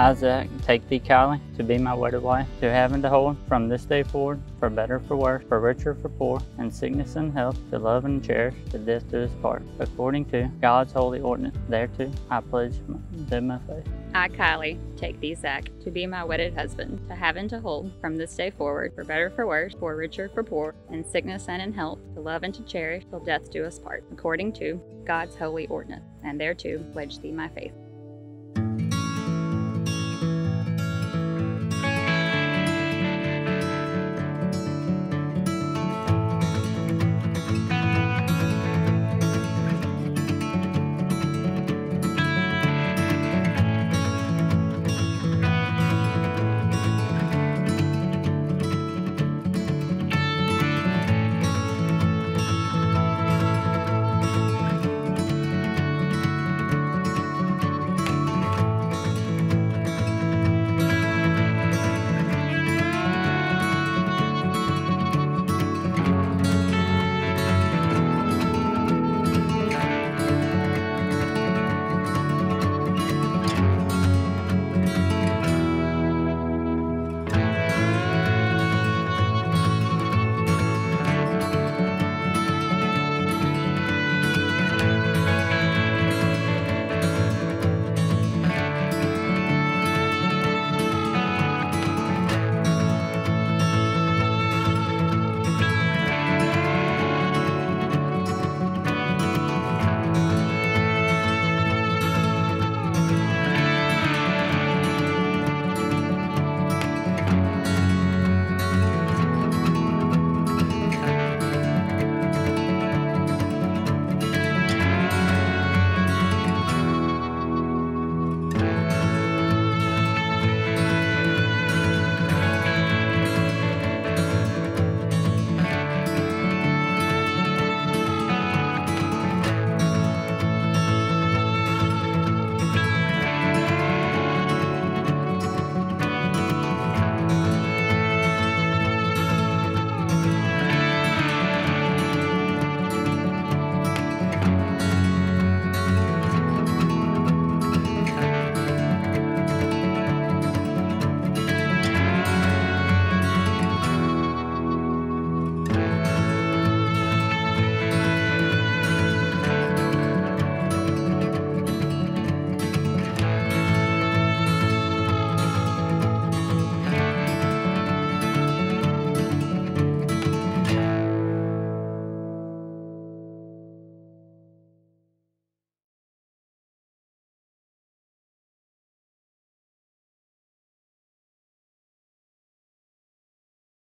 Isaac, take thee, Kylie, to be my wedded wife, to have and to hold from this day forward, for better, for worse, for richer, for poor, in sickness and health, to love and cherish, to death do us part, according to God's holy ordinance. Thereto I pledge thee my faith. I, Kylie, take thee, Zak, to be my wedded husband, to have and to hold from this day forward, for better, for worse, for richer, for poor, in sickness and in health, to love and to cherish, till death do us part, according to God's holy ordinance, and thereto pledge thee my faith.